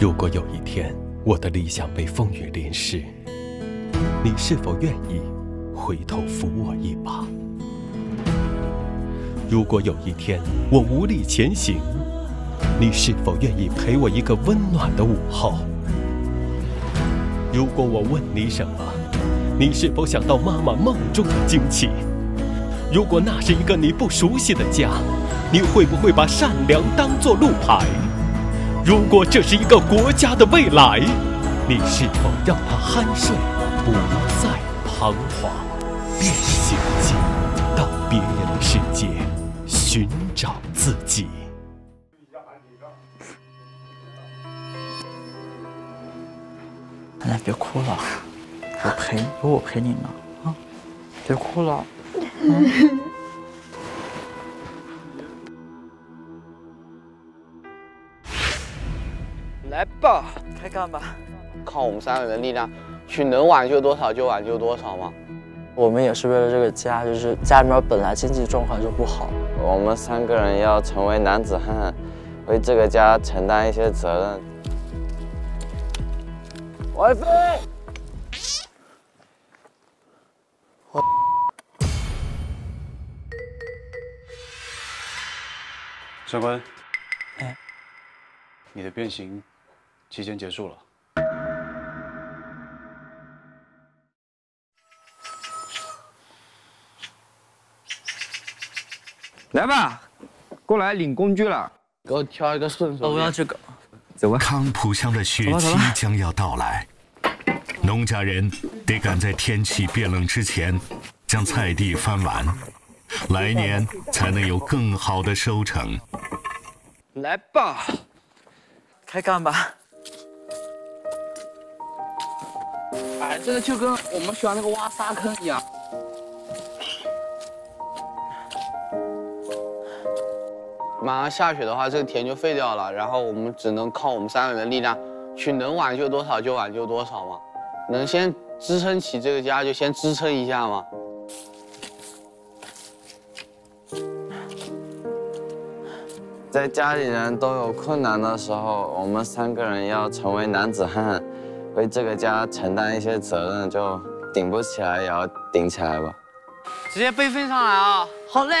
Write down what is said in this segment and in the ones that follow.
如果有一天我的理想被风雨淋湿，你是否愿意回头扶我一把？如果有一天我无力前行，你是否愿意陪我一个温暖的午后？如果我问你什么，你是否想到妈妈梦中的惊奇？如果那是一个你不熟悉的家，你会不会把善良当作路牌？如果这是一个国家的未来，你是否让他酣睡，不再彷徨，变形记到别人的世界寻找自己？奶奶别哭了，我陪，有我陪你呢啊！别哭了。来吧，开干吧！靠我们三个人的力量，去能挽救多少就挽救多少嘛。我们也是为了这个家，就是家里面本来经济状况就不好，我们三个人要成为男子汉，为这个家承担一些责任。王飞，我，上官，哎，你的变形。期间结束了，来吧，过来领工具了，给我挑一个顺手。我要这个，走吧。康普乡的雪期将要到来，农家人得赶在天气变冷之前将菜地翻完，来年才能有更好的收成。来吧，开干吧。哎，这个就跟我们学那个挖沙坑一样。马上下雪的话，这个田就废掉了，然后我们只能靠我们三个人的力量，去能挽救多少就挽救多少嘛，能先支撑起这个家就先支撑一下嘛。在家里人都有困难的时候，我们三个人要成为男子汉。为这个家承担一些责任，就顶不起来也要顶起来吧。直接背飞上来啊！好嘞。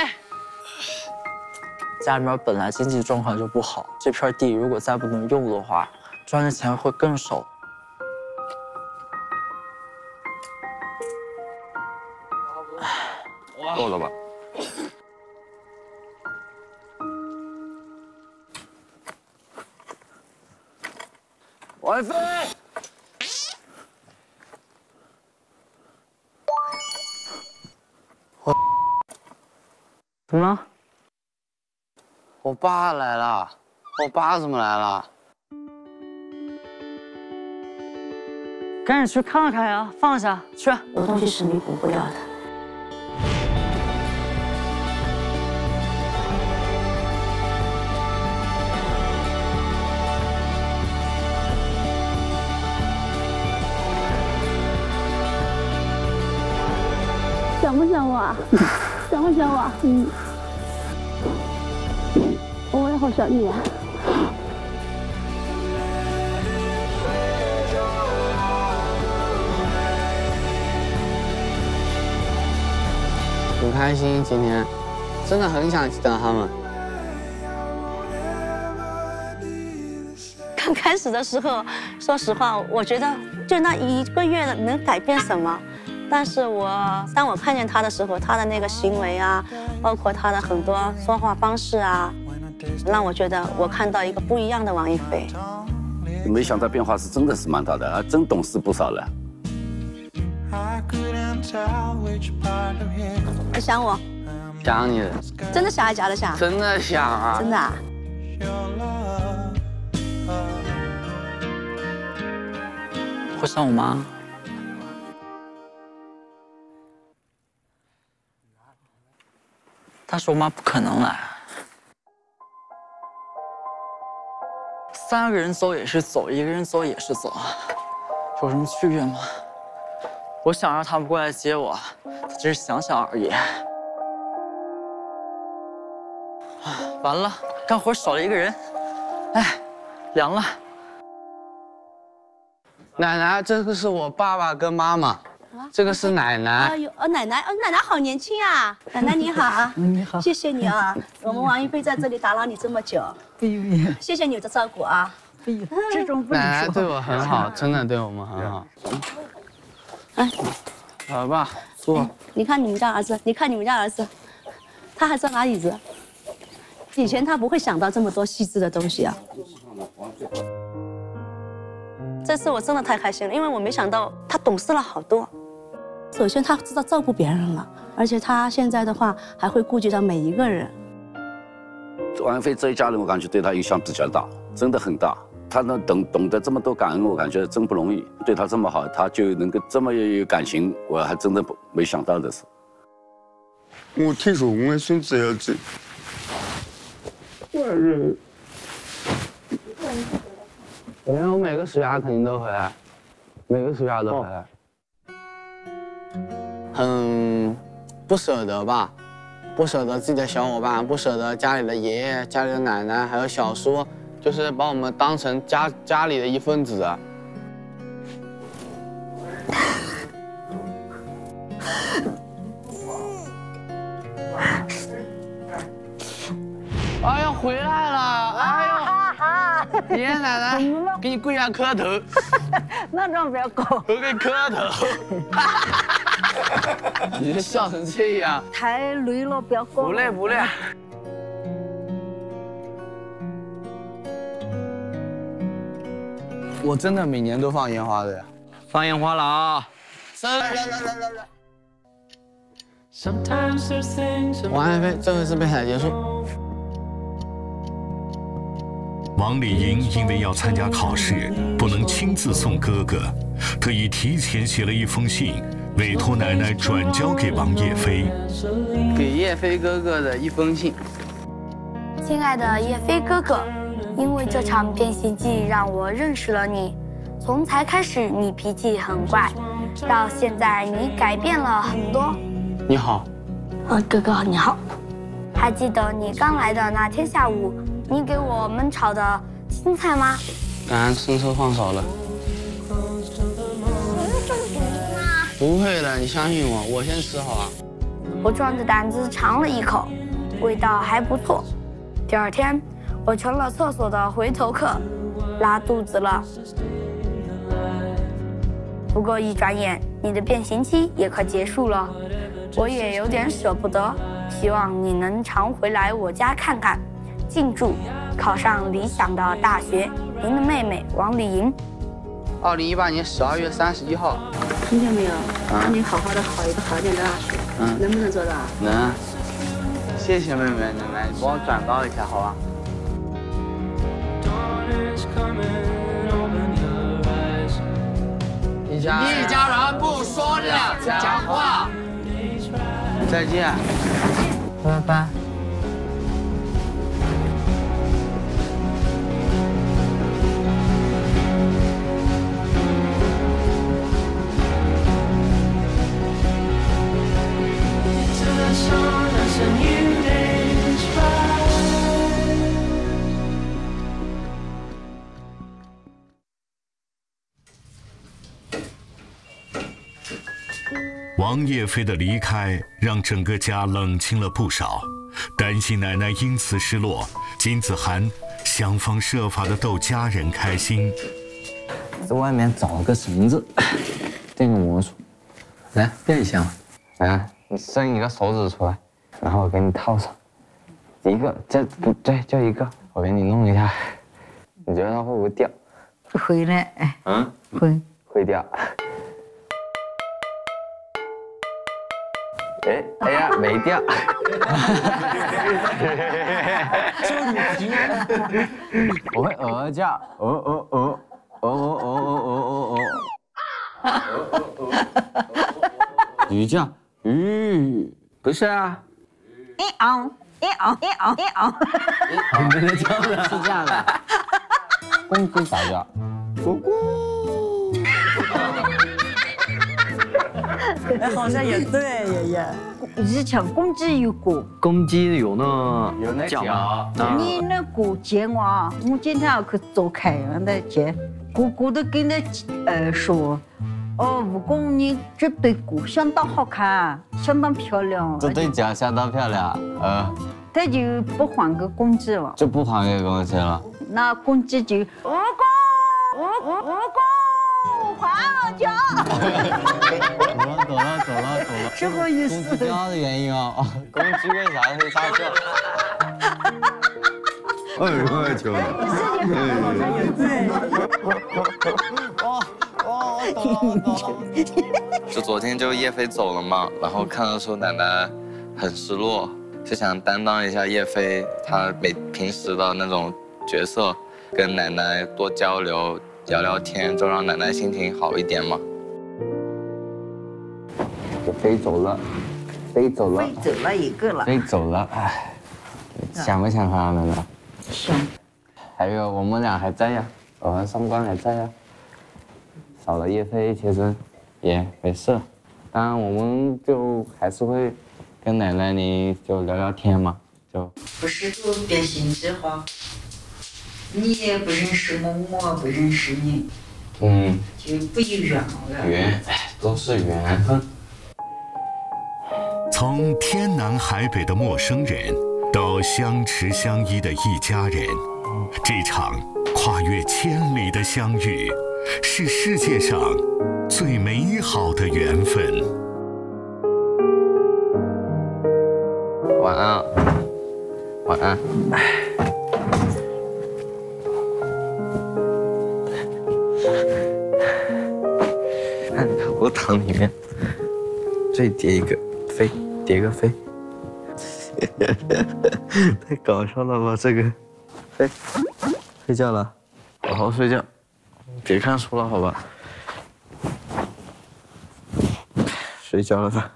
家里面本来经济状况就不好，这片地如果再不能用的话，赚的钱会更少。够了吧？王飞。怎么了？我爸来了。我爸怎么来了？赶紧去看看呀！放下去。有东西是弥补不了的。想不想我？想不想我？嗯，我也好想你啊。很开心今天，真的很想见到他们。刚开始的时候，说实话，我觉得就那一个月能改变什么？但是我当我看见他的时候，他的那个行为啊，包括他的很多说话方式啊，让我觉得我看到一个不一样的王一菲。没想到变化是真的是蛮大的啊，真懂事不少了。你想我？想你。真的想还是假的想？真的想啊。真的啊。会想我妈？但是我妈不可能来，三个人走也是走，一个人走也是走，有什么区别吗？我想让他们过来接我，只是想想而已。完了，干活少了一个人，哎，凉了。奶奶，这个是我爸爸跟妈妈，这个是奶奶。哎呦，哦，奶奶，哦，奶奶好年轻啊！奶奶你好啊，你好，谢谢你啊。我们王一飞在这里打扰你这么久，哎呦，谢谢你的照顾啊。哎呦，这种不能奶奶说。对我很好，真的对我们很好。哎，好吧，坐。你看你们家儿子，你看你们家儿子，他还在拿椅子。以前他不会想到这么多细致的东西啊。这次我真的太开心了，因为我没想到他懂事了好多。首先他知道照顾别人了，而且他现在的话还会顾及到每一个人。王菲这一家人，我感觉对他影响比较大，真的很大。他能懂懂得这么多感恩，我感觉真不容易。对他这么好，他就能够这么有感情，我还真的不没想到的是。我听说我的孙子要走，外人。没有，我每个暑假肯定都回来，每个暑假都回来。很不舍得吧，不舍得自己的小伙伴，不舍得家里的爷爷、家里的奶奶，还有小叔，就是把我们当成家家里的一份子。哎呀，回来了！哎呦，爷爷奶奶，给你跪下磕头。那种不要搞，我给磕头。你这笑成这样，太累了，不要搞。不累不累。我真的每年都放烟花的呀。放烟花了啊！来来来来来王爱飞最后一次备赛结束。王丽英因为要参加考试，不能亲自送哥哥，特意提前写了一封信，委托奶奶转交给王叶飞。给叶飞哥哥的一封信。亲爱的叶飞哥哥，因为这场变形记让我认识了你。从才开始你脾气很怪，到现在你改变了很多。你好，啊，哥哥你好。还记得你刚来的那天下午，你给我们炒的青菜吗？刚刚伸手放少了。不会的，你相信我，我先吃好吧。我壮着胆子尝了一口，味道还不错。第二天，我成了厕所的回头客，拉肚子了。不过一转眼，你的变形期也快结束了，我也有点舍不得。希望你能常回来我家看看，敬祝考上理想的大学。您的妹妹王丽莹。二零一八年十二月三十一号。听见没有？让你好好的考一个好一点的大学，嗯，能不能做到？能。谢谢妹妹，奶奶，你帮我转告一下，好吧？一家一家人不说两家话。再见。拜拜。王叶飞的离开让整个家冷清了不少，担心奶奶因此失落，金子涵想方设法的逗家人开心。在外面找了个绳子，垫个魔术，来变一下嘛。来，你伸一个手指出来，然后我给你套上。一个，这不对，就一个，我给你弄一下。你觉得它会不会掉？会的，哎，嗯，会。会掉。哎，哎呀，没掉。就你皮。我会鹅叫，鹅鹅鹅，鹅鹅鹅鹅鹅鹅鹅。鱼叫，鱼，不是啊。一昂一昂一昂一昂。你真的叫的是这样的。公鸡咋叫？咕咕。好像也对，爷爷。以前公鸡有过，公鸡有那有那脚吗？你那个见哇，我今天要去做客人的见，个个都跟他呃说，哦，蜈蚣你这对狗相当好看，相当漂亮。这对脚相当漂亮，呃，他就不还给公鸡了，就不还给公鸡了。那公鸡就蜈蚣，蜈蚣，蜈蚣，还我脚。走了走了走了，这个意思。公鸡叫的原因哦，公鸡为啥会撒娇？哎呦我去！哦 哦，我懂了我懂了。就昨天就叶飞走了嘛，然后看到说奶奶很失落，就想担当一下叶飞他每平时的那种角色，跟奶奶多交流聊聊天，就让奶奶心情好一点嘛。就飞走了，飞走了，飞走了一个了。飞走了，哎，想不想他们呢？想。还有我们俩还在呀，我和上官还在呀。少了叶飞，其实也没事。当然，我们就还是会跟奶奶你就聊聊天嘛，就。不是做变形计划，你也不认识我，我不认识你，嗯，就不有缘了。缘，哎，都是缘分。从天南海北的陌生人，到相持相依的一家人，这场跨越千里的相遇，是世界上最美好的缘分。晚安，晚安。看，我躺里面，这里叠一个飞，叠个飞，太搞笑了吧？这个，飞，睡觉了，好好睡觉，别看书了，好吧？睡觉了吧？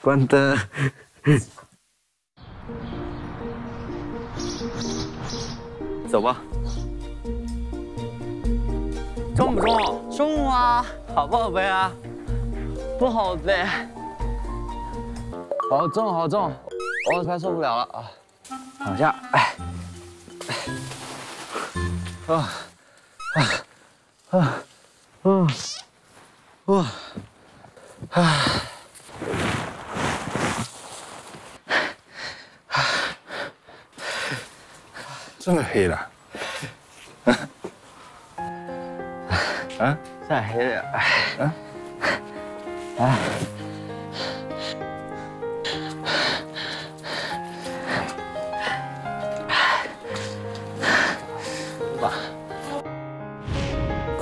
关灯。走吧。重不重？重啊！好不好背啊？不好背。好重，好重，我快受不了了啊！躺下，哎，啊，啊，啊，啊，啊，啊。这么黑了？啊，晒黑了，哎，哎，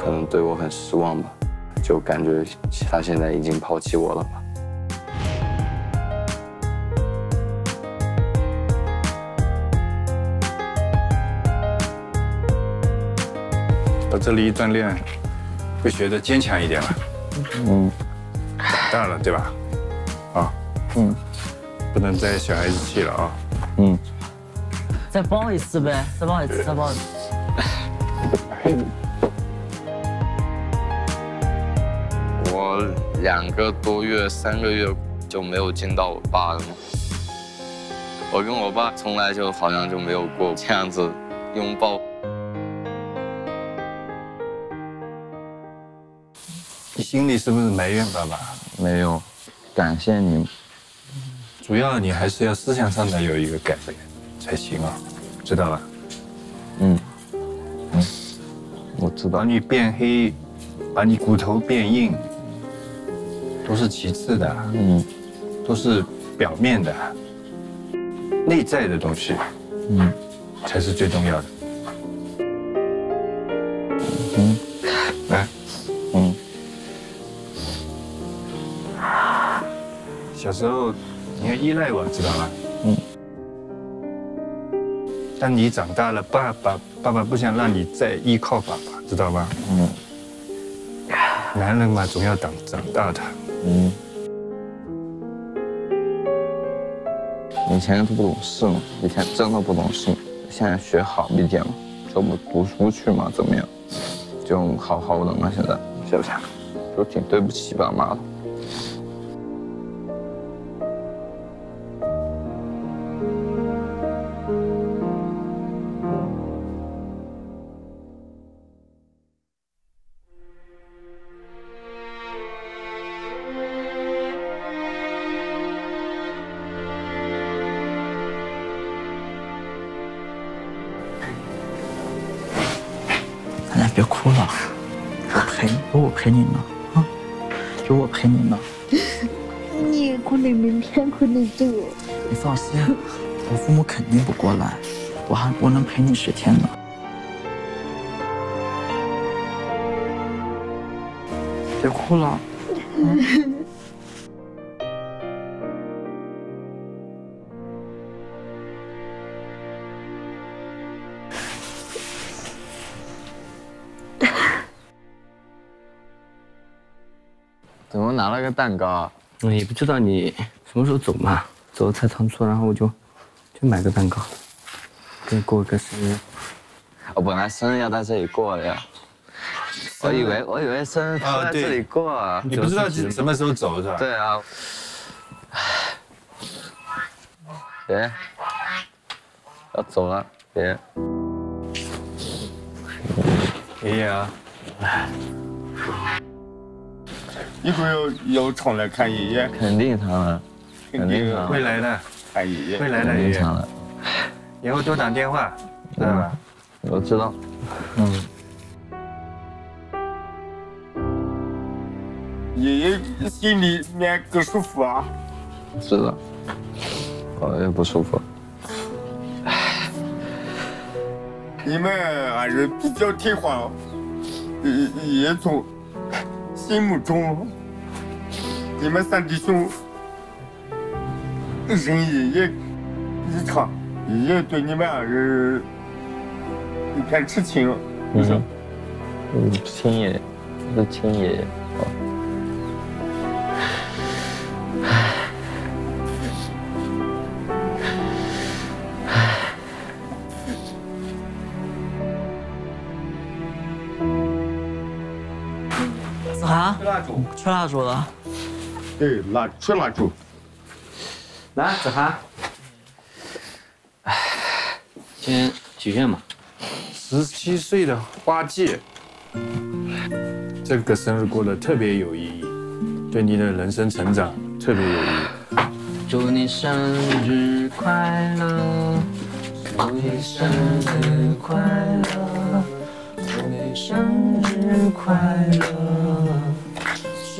可能对我很失望吧，就感觉他现在已经抛弃我了吧。到这里一锻炼，会学得坚强一点了。嗯，长大了，对吧？啊，嗯，不能再小孩子气了啊。嗯，再抱一次呗，再抱一次，再抱一次。两个多月、三个月就没有见到我爸了吗？我跟我爸从来就好像就没有过这样子拥抱。你心里是不是埋怨爸爸？没有，感谢你。主要你还是要思想上的有一个改变才行啊，知道吧？嗯，嗯，我知道。把你变黑，把你骨头变硬，都是其次的。嗯，都是表面的，内在的东西，嗯，才是最重要的。嗯，来，嗯。小时候你要依赖我，知道吗？嗯。但你长大了，爸爸爸爸不想让你再依靠爸爸，知道吧？嗯。男人嘛，总要长长大的。嗯。以前不懂事嘛，以前真的不懂事，现在学好一点了，就不读书去嘛，怎么样？就好好的嘛，现在是不是？就挺对不起爸妈的。别哭了，我陪你，有我陪你呢，啊，有我陪你呢。你可能明天可能走。你放心，我父母肯定不过来，我还我能陪你十天呢。别哭了。怎 拿了个蛋糕啊？嗯，也不知道你什么时候走嘛，走得太仓促，然后我就就买个蛋糕，给你过个生日。我本来生日要在这里过的呀，我以为我以为生日啊对在这里过啊。你不知道是什么时候走是吧？对啊。别，要走了，别。爷爷啊，一会儿要要常来看爷爷，肯定常了，肯定常会来的，看爷爷，会来的，爷爷。常了。以后多打电话，知道吧？我知道。嗯。爷爷心里面更舒服啊。是的，我也不舒服。你们还是比较听话，也也从心目中，你们三弟兄仁义也一场，也对你们二人一片痴情，不是？嗯，亲爷，是亲爷爷。吹蜡烛，了。对，蜡吹蜡烛。来，子涵，哎，先许愿吧？十七岁的花季，这个生日过得特别有意义，对你的人生成长特别有意义。祝你生日快乐，祝你生日快乐，祝你生日快乐，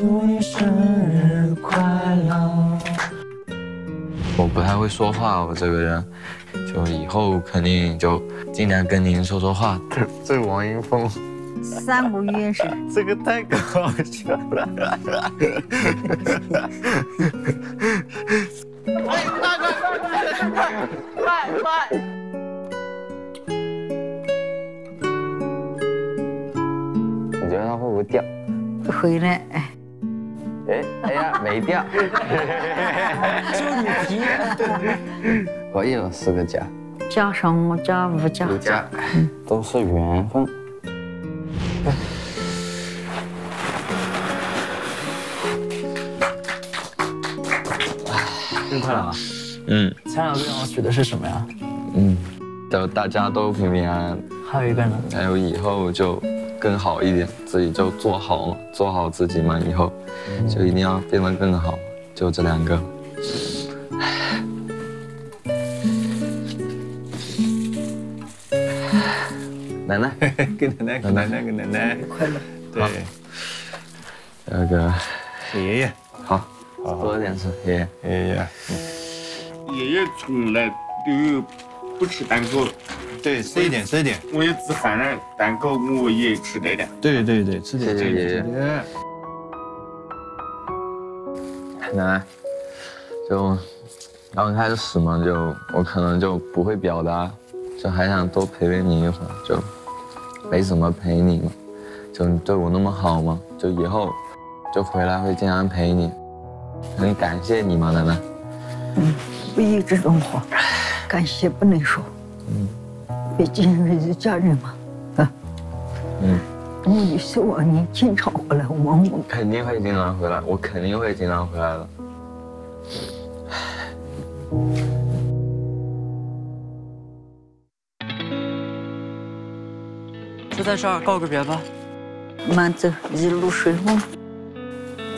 祝你生日快乐。我不太会说话，我这个人，就以后肯定就尽量跟您说说话。这这王英峰，三个月是 这个太搞笑了。快快快快快快快！你觉得它会不会掉？回来，哎，哎哎呀，没掉。就你皮。可以了，四个家，加上我家五家，五家，都是缘分。生日快乐啊！嗯前两个愿望许的是什么呀？嗯，就大家都平平安安，还有一个呢？还有以后就更好一点，自己就做好嘛，做好自己嘛，以后就一定要变得更好，就这两个。奶奶，给奶奶，给奶。奶，给奶奶，快乐。对，那个。爷爷，好，多点吃，爷爷，爷爷，爷爷从来都不吃蛋糕，对，吃一点，吃一点。我也只喊了蛋糕，我也吃点点。对对对，吃点，吃点。奶奶，就刚开始嘛，就我可能就不会表达，就还想多陪陪你一会儿，就没怎么陪你嘛，就你对我那么好嘛，就以后就回来会经常陪你，很感谢你嘛，奶奶。嗯，不一这种话，感谢不能说，嗯毕竟还是家人嘛，啊，嗯，我就希望你经常回来望我。肯定会经常回来，我肯定会经常回来的。就在这儿告个别吧。慢走，一路顺风。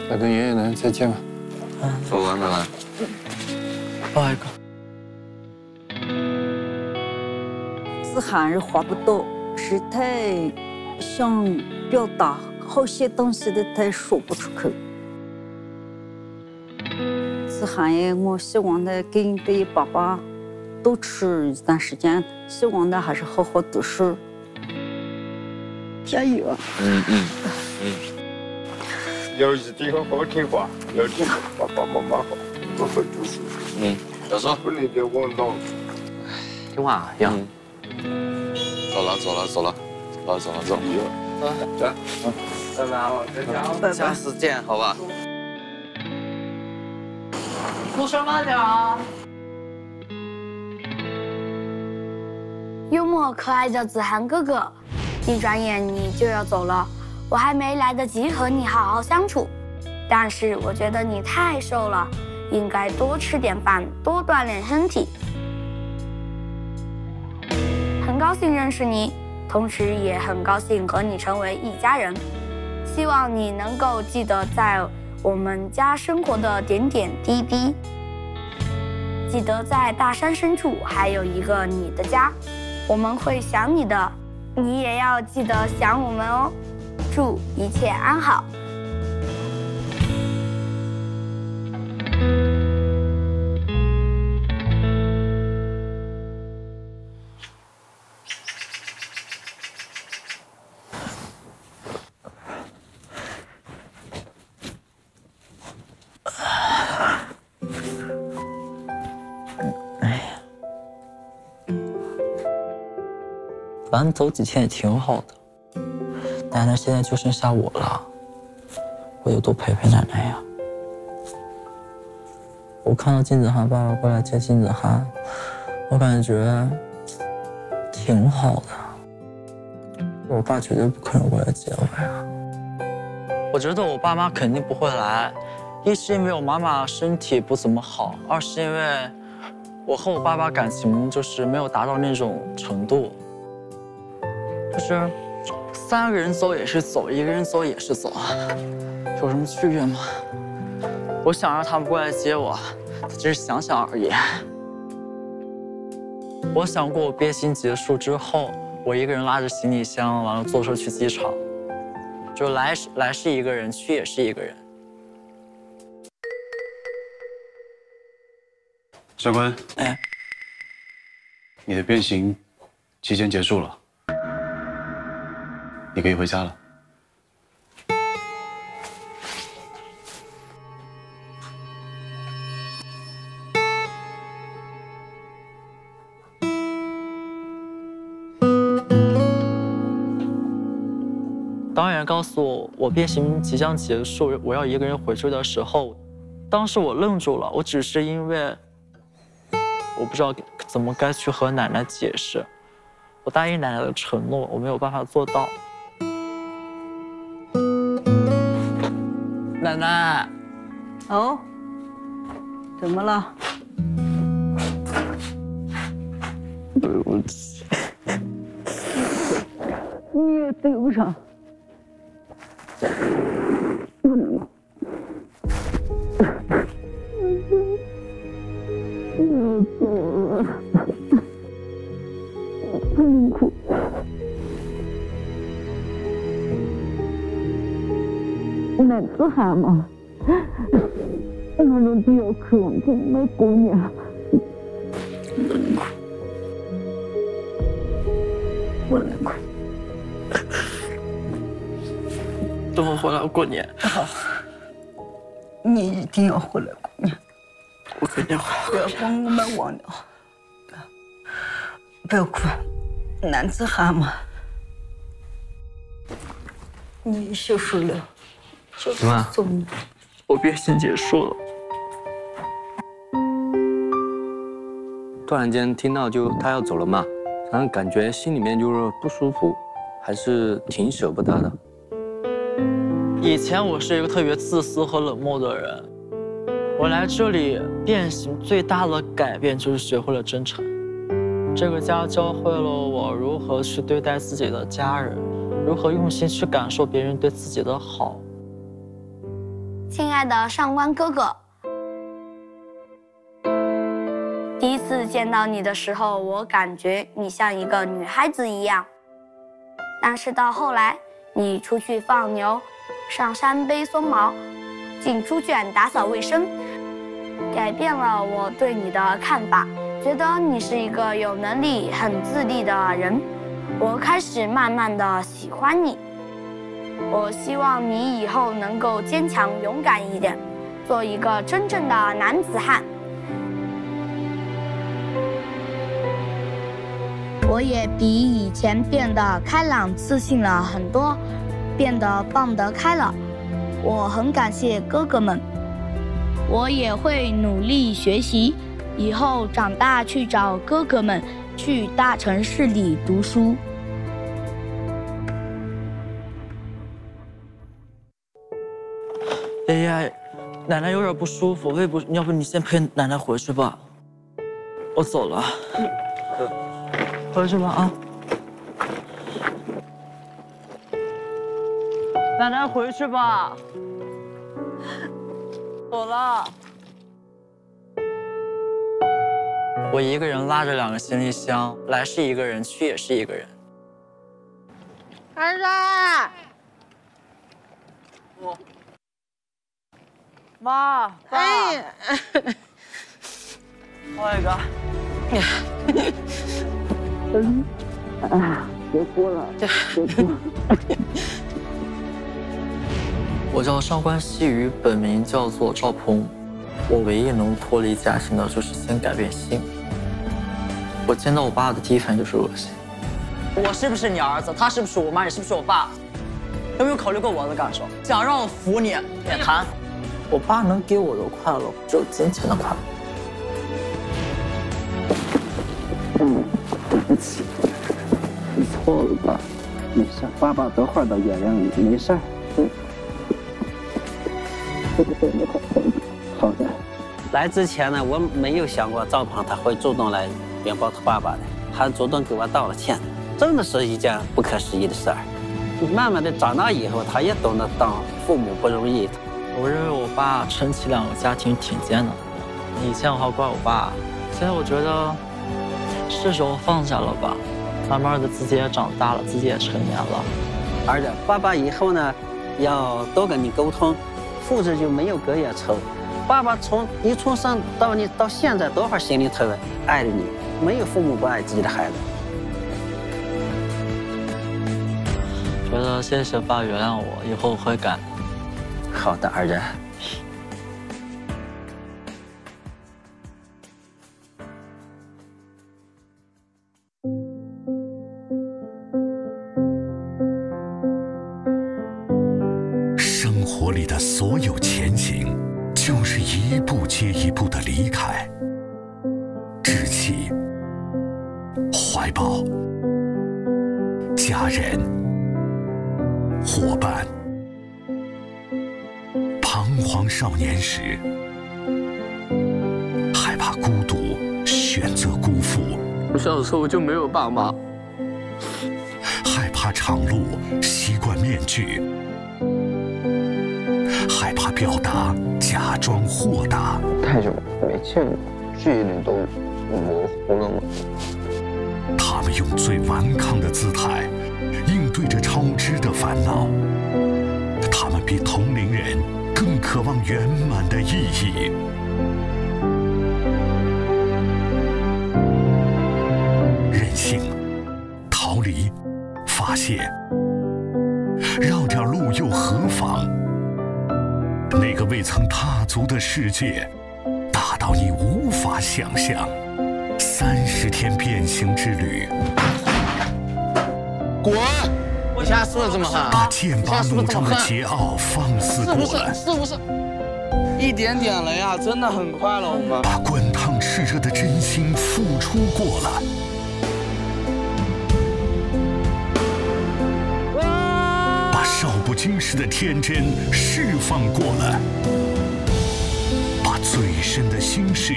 那跟爷爷奶奶再见吧。走完了啦。抱一个。子涵是话不多，是太想表达好些东西的，太说不出口。子涵也，我希望他跟对爸爸多吃一段时间，希望他还是好好读书。加油啊！嗯嗯嗯。要一定要好好听话，要听爸爸妈妈话，好好读书。嗯，小说不能别忘了。听话呀。走了走了走了，走了走了走。走，走，拜拜，拜拜，下次见，好吧。路上慢点啊。幽默可爱的子涵哥哥。一转眼你就要走了，我还没来得及和你好好相处。但是我觉得你太瘦了，应该多吃点饭，多锻炼身体。高兴认识你，同时也很高兴和你成为一家人。希望你能够记得在我们家生活的点点滴滴，记得在大山深处还有一个你的家，我们会想你的。你也要记得想我们哦，祝一切安好。反正走几天也挺好的，奶奶现在就剩下我了，我得多陪陪奶奶呀。我看到金子涵爸爸过来接金子涵，我感觉挺好的。我爸绝对不可能过来接我呀。我觉得我爸妈肯定不会来，一是因为我妈妈身体不怎么好，二是因为我和我爸爸感情就是没有达到那种程度。就是三个人走也是走，一个人走也是走，有什么区别吗？我想让他们过来接我，只是想想而已。我想过，我憋心结束之后，我一个人拉着行李箱，完了坐车去机场，就来来是一个人，去也是一个人。上官，哎，你的变形期间结束了。你可以回家了。导演告诉我我变形即将结束，我要一个人回去的时候，当时我愣住了。我只是因为我不知道怎么该去和奶奶解释，我答应奶奶的承诺，我没有办法做到。奶奶，哦，怎么了？对不起，你也对不上。不能哭，我错了，不能哭。男子汉嘛，男人比较渴望这么姑娘。不能哭，等我回来过年。好，你一定要回来过年。我肯定会。不要把我们忘了。不要哭，男子汉嘛。你休息了。什么？我变形结束了。突然间听到就他要走了嘛，然后感觉心里面就是不舒服，还是挺舍不得的。以前我是一个特别自私和冷漠的人，我来这里变形最大的改变就是学会了真诚。这个家教会了我如何去对待自己的家人，如何用心去感受别人对自己的好。亲爱的上官哥哥，第一次见到你的时候，我感觉你像一个女孩子一样。但是到后来，你出去放牛，上山背松毛，进猪圈打扫卫生，改变了我对你的看法，觉得你是一个有能力、很自立的人。我开始慢慢的喜欢你。我希望你以后能够坚强勇敢一点，做一个真正的男子汉。我也比以前变得开朗自信了很多，变得放得开了。我很感谢哥哥们，我也会努力学习，以后长大去找哥哥们，去大城市里读书。爷爷，奶奶有点不舒服，胃不，要不你先陪奶奶回去吧。我走了，回去吧啊。奶奶回去吧，走了。我一个人拉着两个行李箱，来是一个人，去也是一个人。儿子，我。妈，哎，浩宇哥，嗯，啊，别哭了，别哭。我叫上官希雨，本名叫做赵鹏。我唯一能脱离家庭的，就是先改变心。我见到我爸的第一反应就是恶心。我是不是你儿子？他是不是我妈？你是不是我爸？有没有考虑过我的感受？想让我服你，免谈。我爸能给我的快乐，只有金钱的快乐。嗯，对不起，你错了吧？没事，爸爸等会儿都原谅你，没事。嗯，好的。来之前呢，我没有想过赵鹏他会主动来拥抱他爸爸的，还主动给我道了歉，真的是一件不可思议的事儿。慢慢的长大以后，他也懂得当父母不容易。我认为我爸撑起两个家庭挺艰难的，以前我还怪我爸，现在我觉得是时候放下了吧。慢慢的自己也长大了，自己也成年了。儿子，爸爸以后呢要多跟你沟通，父子就没有隔夜仇。爸爸从一出生到你到现在，多少心里头爱着你，没有父母不爱自己的孩子。觉得谢谢爸原谅我，以后会改。好的，儿子。生活里的所有前行，就是一步接一步的离开。志气、怀抱、家人、伙伴。彷徨少年时，害怕孤独，选择辜负。我小时候就没有爸妈。害怕长路，习惯面具。害怕表达，假装豁达。太久没见了，记忆里都模糊了吗？他们用最顽抗的姿态，应对着超支的烦恼。他们比同龄人。更渴望圆满的意义。任性、逃离、发泄，绕点路又何妨？那个未曾踏足的世界，大到你无法想象。三十天变形之旅，滚！你现在输的这么狠，把剑拔弩张的桀骜放肆过了，是不是？一点点了呀，真的很快了，我们把滚烫炽热的真心付出过了，不经事的天真释放过了，把最深的心事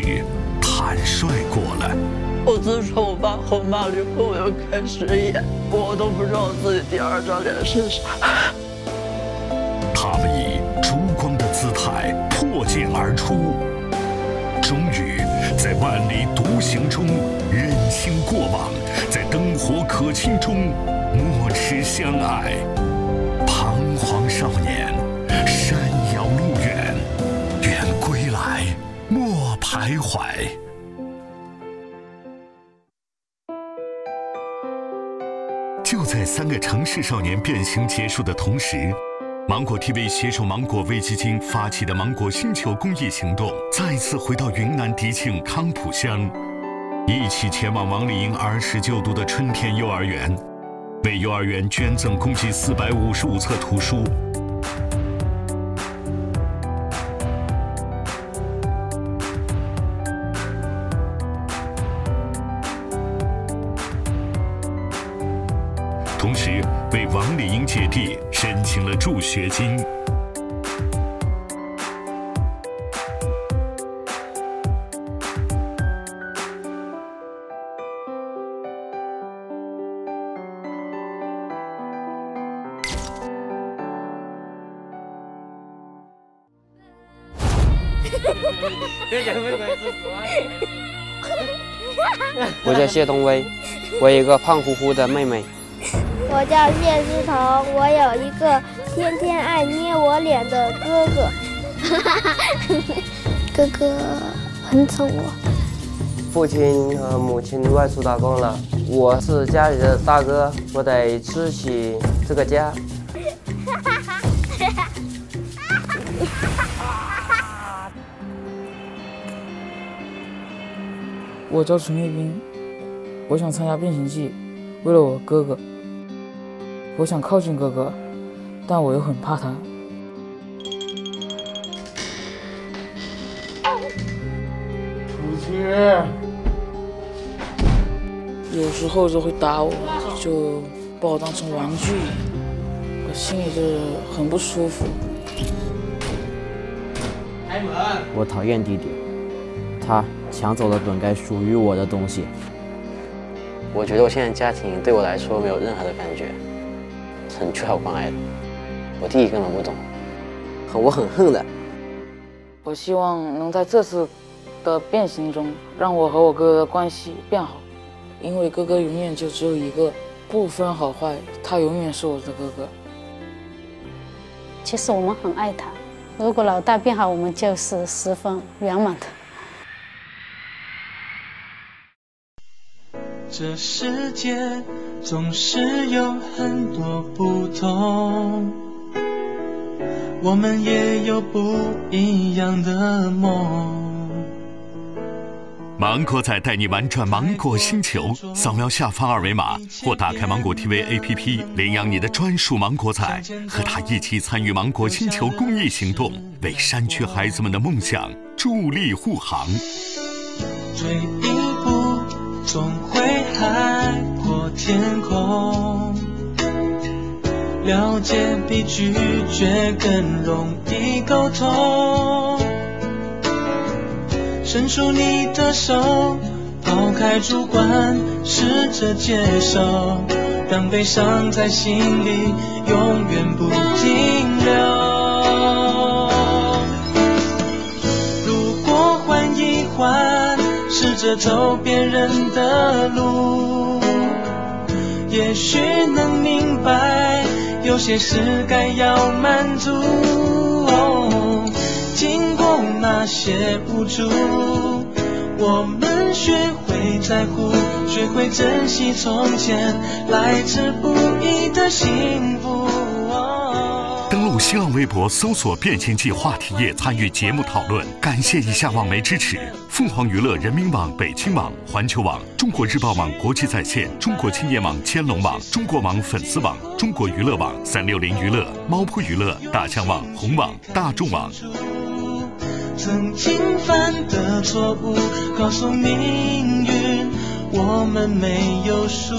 坦率过了。我自从我爸和我妈离婚，我就开始演，我都不知道我自己第二张脸是啥。他们以烛光的姿态破茧而出，终于在万里独行中认清过往，在灯火可亲中莫齿相爱。彷徨少年，山遥路远，愿归来莫徘徊。就在三个城市少年变形结束的同时。芒果 TV 携手芒果微基金发起的“芒果星球”公益行动，再次回到云南迪庆康普乡，一起前往王丽英儿时就读的春天幼儿园，为幼儿园捐赠共计四百五十五册图书。学金。我叫谢东威，我有一个胖乎乎的妹妹。我叫谢思彤，我有一个天天爱捏我脸的哥哥。哥哥很宠我。父亲和母亲外出打工了，我是家里的大哥，我得支起这个家。我叫陈玉斌，我想参加变形计，为了我哥哥。我想靠近哥哥，但我又很怕他。出去。有时候就会打我，就把我当成玩具，我心里就是很不舒服。开门。我讨厌弟弟，他抢走了本该属于我的东西。我觉得我现在家庭对我来说没有任何的感觉。很缺少关爱的，我弟弟根本不懂，我很恨的。我希望能在这次的变形中，让我和我哥哥的关系变好，因为哥哥永远就只有一个，不分好坏，他永远是我的哥哥。其实我们很爱他，如果老大变好，我们就是十分圆满的。这世界。总是有很多不同，我们也有不一样的梦。芒果仔带你玩转芒果星球，扫描下方二维码或打开芒果 TV APP，领养你的专属芒果仔，和他一起参与芒果星球公益行动，为山区孩子们的梦想助力护航。追一步，总会海阔天空。了解比拒绝更容易沟通。伸出你的手，抛开主观，试着接受，让悲伤在心里永远不停留。如果换一换，试着走别人的路，也许能明白，有些事该要满足。经过那些无助，我们学会在乎，学会珍惜从前来之不易的幸福。新浪微博搜索“变形计”话题页参与节目讨论。感谢以下网媒支持：凤凰娱乐、人民网、北青网、环球网、中国日报网国际在线、中国青年网、千龙网、中国网粉丝网、中国娱乐网、三六零娱乐、猫扑娱乐、大象网、红网、大众网。曾经犯的错误，告诉命运，我们没有输。